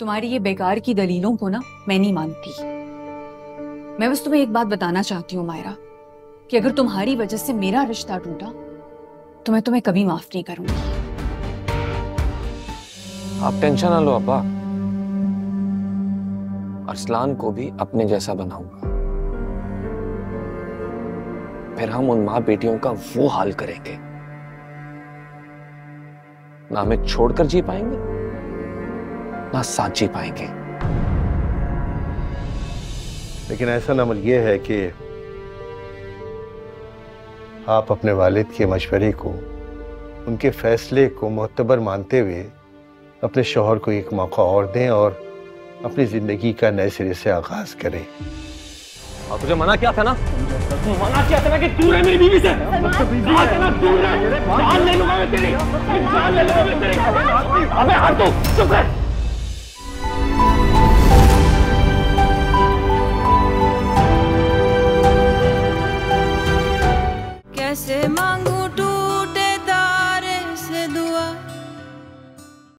तुम्हारी ये बेकार की दलीलों को ना मैं नहीं मानती। मैं बस तुम्हें एक बात बताना चाहती हूँ, मायरा, कि अगर तुम्हारी वजह से मेरा रिश्ता टूटा तो मैं तुम्हें कभी माफ़ नहीं करूँगी। आप टेंशन ना लो, अब्बा। अरसलान को भी अपने जैसा बनाऊँगा। फिर हम उन माँ बेटियों का वो हाल करेंगे। ना हमें छोड़कर जी पाएँगे? ना साथ जी पाएँगे। लेकिन ऐसा नमल यह है कि आप अपने वालिद के मशवरे को उनके फैसले को मोतबर मानते हुए अपने शोहर को एक मौका और दें और अपनी ज़िंदगी का नए सिरे से आगाज़ करें। और तुझे मना किया था ना? मना किया था ना कि है मेरी बीवी से? कहा था ना दूर है जान ले लूँगा मैं तेरी। जान ले लूँगा मैं तेरी। अबे हट तू। चुप कर anggudu